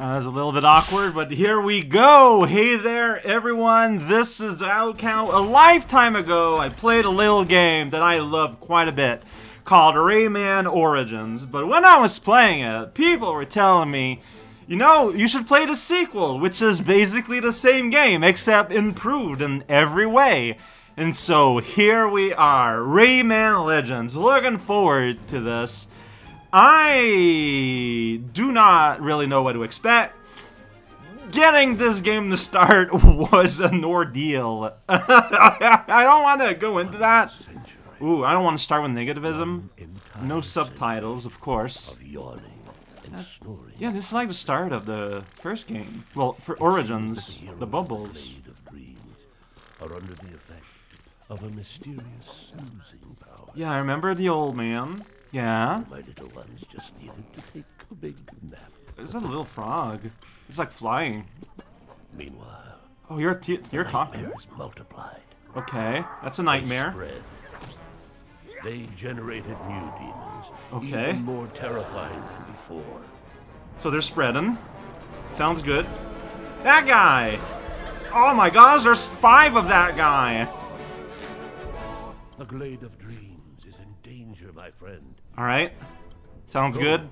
Uh, was a little bit awkward, but here we go! Hey there, everyone! This is raocow. A lifetime ago, I played a little game that I love quite a bit called Rayman Origins. But when I was playing it, people were telling me, you know, you should play the sequel, which is basically the same game, except improved in every way. And so here we are, Rayman Legends. Looking forward to this. I do not really know what to expect. Getting this game to start was an ordeal. I don't want to go into that. Ooh, I don't want to start with negativism. No subtitles, of course. Yeah, this is like the start of the first game. Well, for Origins, the bubbles. Are under the effect of a mysterious power. Yeah, I remember the old man. Yeah. My little ones just needed to take a big nap. This Is a little frog? It's like flying. Meanwhile, Oh, you're t you're talking. multiplied. Okay, that's a nightmare. Spread. They generated new demons, Okay. even more terrifying than before. So they're spreading. Sounds good. That guy! Oh my gosh, there's five of that guy! The Glade of Dreams danger, my friend. Alright. Sounds good.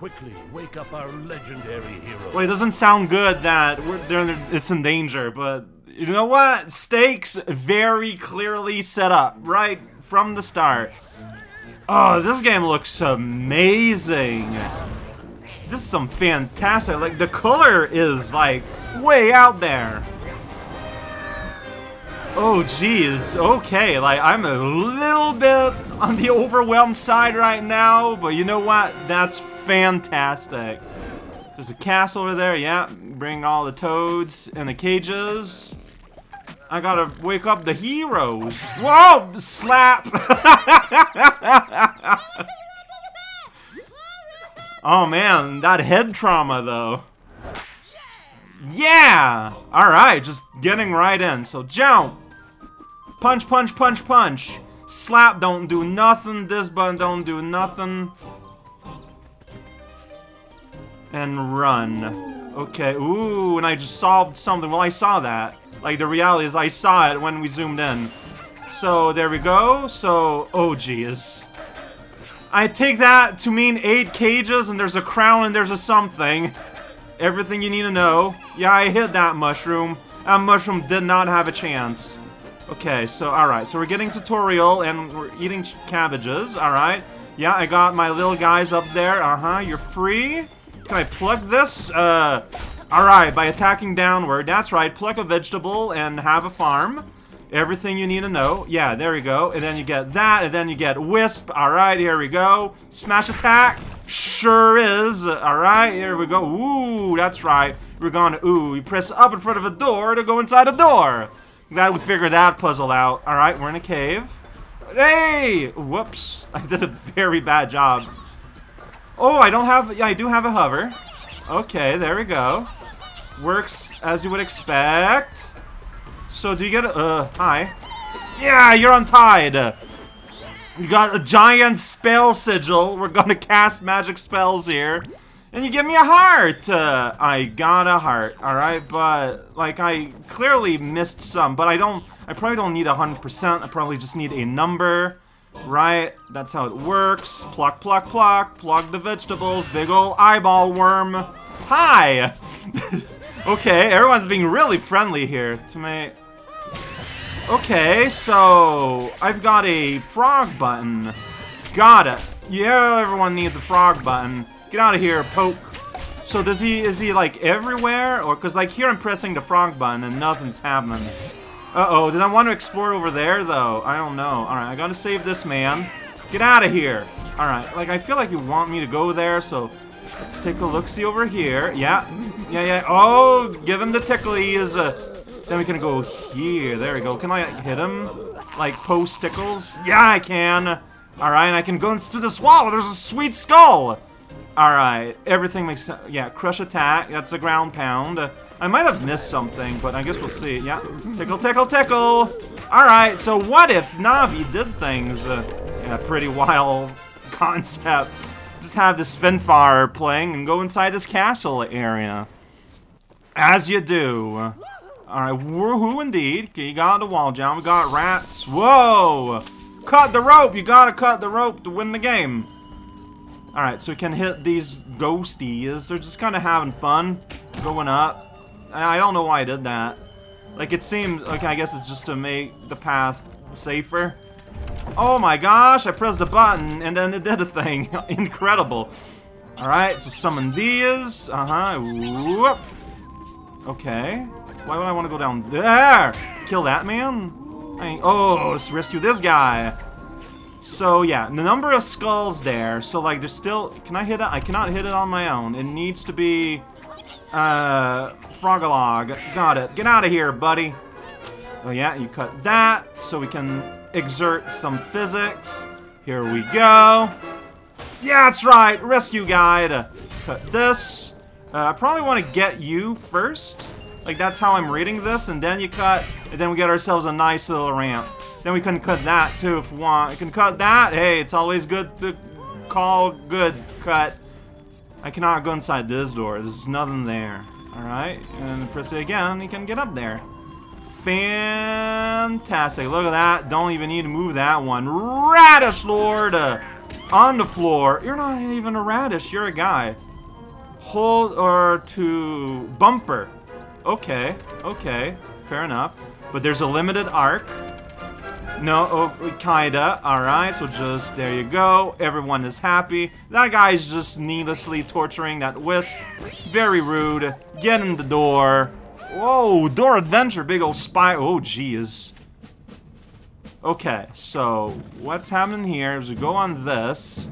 Quickly, wake up our legendary hero. Well, it doesn't sound good that it's in danger, but you know what? Stakes very clearly set up right from the start. Oh, this game looks amazing. This is some fantastic. Like the color is like way out there. Oh geez, okay, like I'm a little bit on the overwhelmed side right now, but you know what? That's fantastic. There's a castle over there, yeah. Bring all the toads in the cages. I gotta wake up the heroes. Whoa! Slap! oh man, that head trauma though. Yeah! Alright, just getting right in. So jump! Punch, punch, punch, punch. Slap don't do nothing. This button don't do nothing. And run. Okay, ooh, and I just solved something. Well, I saw that. Like, the reality is I saw it when we zoomed in. So, there we go. So, oh geez. I take that to mean eight cages, and there's a crown, and there's a something. Everything you need to know. Yeah, I hit that mushroom. That mushroom did not have a chance. Okay, so, alright, so we're getting tutorial, and we're eating cabbages, alright. Yeah, I got my little guys up there, uh-huh, you're free. Can I plug this? Uh, alright, by attacking downward, that's right, pluck a vegetable and have a farm. Everything you need to know. Yeah, there we go. And then you get that, and then you get Wisp. Alright, here we go. Smash attack. Sure is. Alright, here we go. Ooh, that's right. We're gonna, ooh, you press up in front of a door to go inside a door. Glad we figured that puzzle out. Alright, we're in a cave. Hey! Whoops. I did a very bad job. Oh, I don't have, yeah, I do have a hover. Okay, there we go. Works as you would expect. So do you get a, uh, hi. Yeah, you're untied. You got a giant spell sigil. We're gonna cast magic spells here. And you give me a heart! Uh, I got a heart, alright? But, like, I clearly missed some, but I don't, I probably don't need 100%. I probably just need a number, right? That's how it works. Pluck, pluck, pluck. Pluck the vegetables. Big ol' eyeball worm. Hi! okay, everyone's being really friendly here to me. Okay, so I've got a frog button. Got it. Yeah, everyone needs a frog button. Get out of here, poke. So does he, is he like everywhere? Or, cause like here I'm pressing the frog button and nothing's happening. Uh-oh, did I want to explore over there though? I don't know. Alright, I gotta save this man. Get out of here. Alright, like I feel like you want me to go there, so let's take a look-see over here. Yeah, yeah, yeah. Oh, give him the ticklies. Uh, then we can go here. There we go. Can I hit him? Like post tickles? Yeah, I can. Alright, and I can go into this wall. There's a sweet skull. Alright, everything makes sense. Yeah, crush attack. That's a ground pound. I might have missed something, but I guess we'll see. Yeah, tickle, tickle, tickle. Alright, so what if Navi did things? Uh, yeah, pretty wild concept. just have the Spinfire playing and go inside this castle area. As you do. Alright, woohoo indeed. Okay, you got the wall jump. We got rats. Whoa! Cut the rope! You gotta cut the rope to win the game. Alright, so we can hit these ghosties. They're just kind of having fun. Going up. I don't know why I did that. Like, it seems... Okay, I guess it's just to make the path safer. Oh my gosh, I pressed a button and then it did a thing. Incredible. Alright, so summon these. Uh-huh. Okay. Why would I want to go down there? Kill that man? I, oh, let's rescue this guy. So yeah, the number of skulls there. So like, there's still. Can I hit it? I cannot hit it on my own. It needs to be. Uh, Frogalog. Got it. Get out of here, buddy. Oh yeah, you cut that so we can exert some physics. Here we go. Yeah, that's right. Rescue guide. Cut this. Uh, I probably want to get you first. Like, that's how I'm reading this, and then you cut, and then we get ourselves a nice little ramp. Then we can cut that, too, if we want. We can cut that. Hey, it's always good to call good cut. I cannot go inside this door. There's nothing there. Alright, and press it again, you can get up there. Fantastic. Look at that. Don't even need to move that one. Radish Lord! Uh, on the floor. You're not even a radish, you're a guy. Hold or to bumper. Okay, okay, fair enough. But there's a limited arc. No, oh, kinda. Alright, so just, there you go. Everyone is happy. That guy's just needlessly torturing that wisp. Very rude. Get in the door. Whoa, door adventure, big old spy. Oh, jeez. Okay, so what's happening here is we go on this.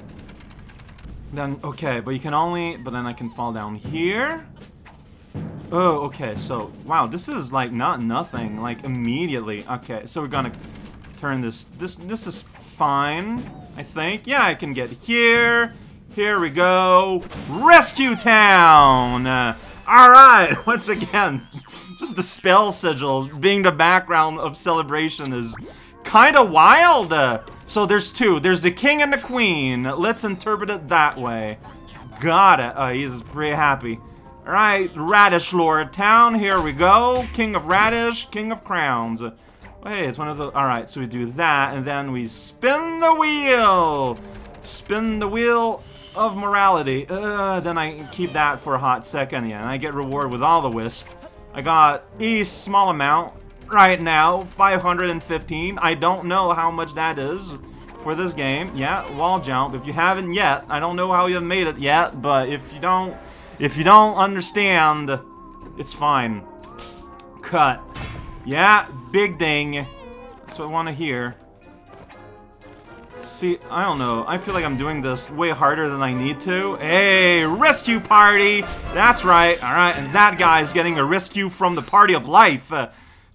Then, okay, but you can only, but then I can fall down here. Oh, okay, so, wow, this is like not nothing, like immediately. Okay, so we're gonna turn this, this, this is fine, I think. Yeah, I can get here. Here we go. Rescue Town! Uh, Alright, once again, just the spell sigil being the background of celebration is kind of wild. Uh, so there's two. There's the king and the queen. Let's interpret it that way. Got it. Uh, he's pretty happy. Alright, Radish Lord Town, here we go. King of Radish, King of Crowns. Hey, it's one of the... Alright, so we do that, and then we spin the wheel! Spin the wheel of morality. Uh, then I keep that for a hot second, yeah, and I get reward with all the wisp. I got a small amount right now, 515. I don't know how much that is for this game. Yeah, wall jump. If you haven't yet, I don't know how you have made it yet, but if you don't if you don't understand, it's fine. Cut. Yeah, big ding. That's what I want to hear. See, I don't know. I feel like I'm doing this way harder than I need to. Hey, rescue party! That's right, alright, and that guy's getting a rescue from the party of life. Uh,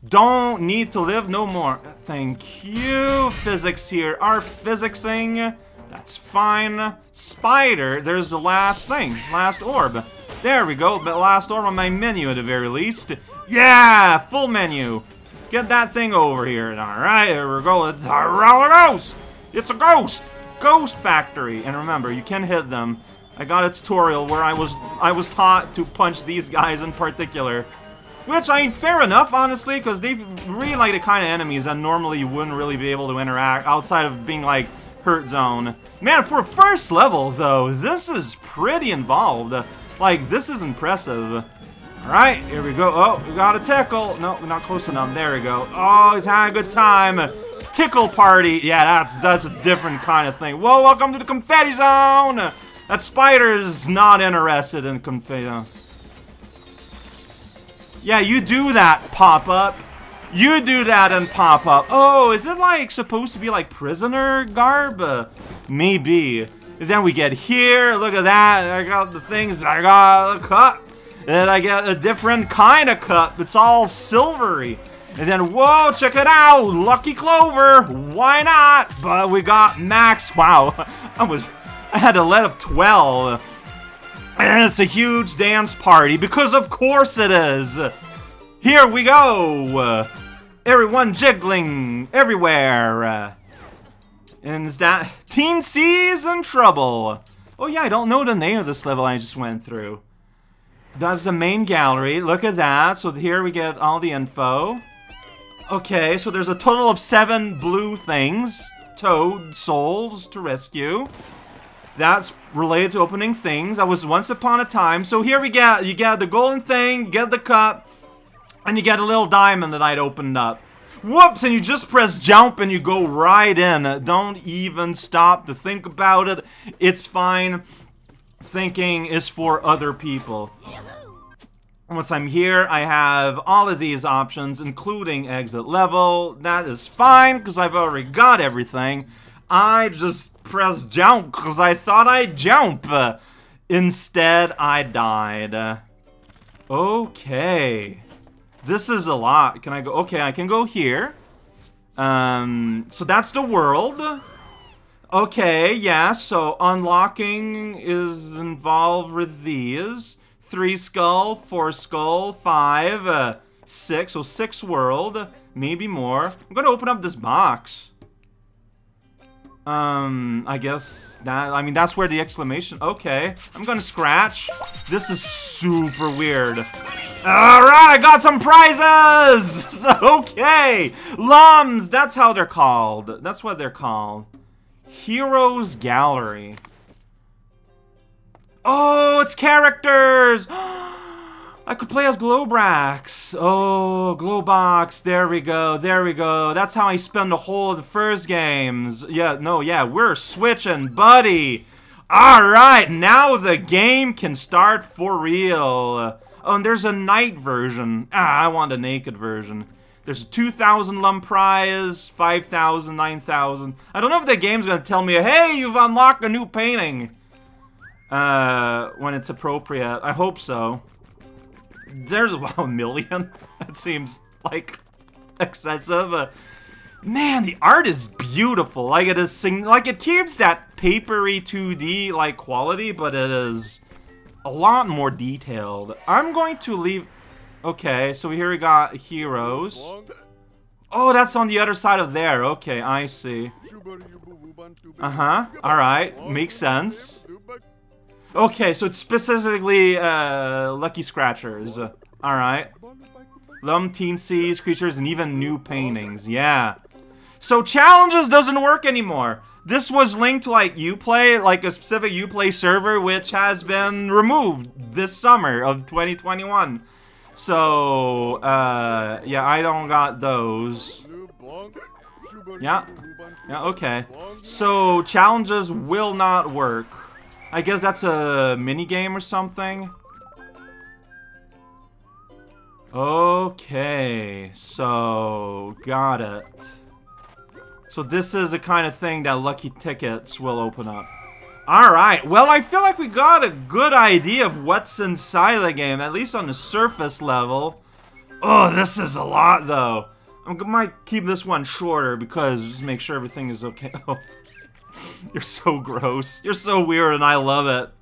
don't need to live no more. Thank you, physics here. Our physicsing. That's fine. Spider, there's the last thing. Last orb. There we go, but last orb on my menu at the very least. Yeah, full menu. Get that thing over here. Alright, here we go. It's a ghost. It's a ghost. Ghost factory. And remember, you can hit them. I got a tutorial where I was I was taught to punch these guys in particular. Which, I mean, fair enough, honestly, because they really like the kind of enemies that normally you wouldn't really be able to interact outside of being, like, hurt zone. Man, for first level, though, this is pretty involved. Like, this is impressive. Alright, here we go. Oh, we got a tickle. No, we're not close enough. There we go. Oh, he's having a good time. Tickle party. Yeah, that's that's a different kind of thing. Whoa, welcome to the confetti zone. That spider's not interested in confetti. Yeah, you do that, pop-up. You do that and pop up. Oh, is it like supposed to be like prisoner garb? Maybe. Then we get here. Look at that. I got the things. I got a cup. And I get a different kind of cup. It's all silvery. And then, whoa, check it out. Lucky Clover. Why not? But we got Max. Wow. I was, I had a let of 12. And it's a huge dance party because of course it is. Here we go! Uh, everyone jiggling everywhere. Uh, and is that Teensies in trouble? Oh yeah, I don't know the name of this level I just went through. That's the main gallery. Look at that. So here we get all the info. Okay, so there's a total of seven blue things. Toad souls to rescue. That's related to opening things. That was once upon a time. So here we get, you get the golden thing, get the cup, and you get a little diamond that I'd opened up. Whoops, and you just press jump and you go right in. Don't even stop to think about it. It's fine. Thinking is for other people. Once I'm here, I have all of these options, including exit level. That is fine, because I've already got everything. I just press jump, because I thought I'd jump. instead, I died. Okay. This is a lot. Can I go? Okay, I can go here. Um, so that's the world. Okay, yeah, so unlocking is involved with these. Three skull, four skull, five, uh, six, so six world, maybe more. I'm gonna open up this box. Um, I guess that, I mean, that's where the exclamation, okay. I'm gonna scratch. This is super weird. Alright, I got some prizes! okay! Lums, that's how they're called. That's what they're called. Heroes Gallery. Oh, it's characters! I could play as Globrax. Oh, Globox. There we go. There we go. That's how I spend the whole of the first games. Yeah, no, yeah, we're switching, buddy. All right, now the game can start for real. Oh, and there's a night version. Ah, I want a naked version. There's a 2,000 lum prize, 5,000, 9,000. I don't know if the game's gonna tell me, hey, you've unlocked a new painting uh, when it's appropriate. I hope so. There's about a million. that seems like excessive. Uh, man, the art is beautiful. Like it is, like it keeps that papery 2D like quality, but it is a lot more detailed. I'm going to leave. Okay, so here we got heroes. Oh, that's on the other side of there. Okay, I see. Uh-huh. Alright. Makes sense. Okay, so it's specifically uh, Lucky Scratchers. Alright. Lum, Teensies, creatures, and even new paintings. Yeah. So challenges doesn't work anymore. This was linked to like Uplay, like a specific Uplay server, which has been removed this summer of 2021. So, uh, yeah, I don't got those. Yeah. Yeah, okay. So, challenges will not work. I guess that's a mini game or something. Okay, so got it. So this is the kind of thing that Lucky Tickets will open up. Alright, well I feel like we got a good idea of what's inside the game, at least on the surface level. Oh, this is a lot though. I might keep this one shorter because just make sure everything is okay. Oh. You're so gross. You're so weird and I love it.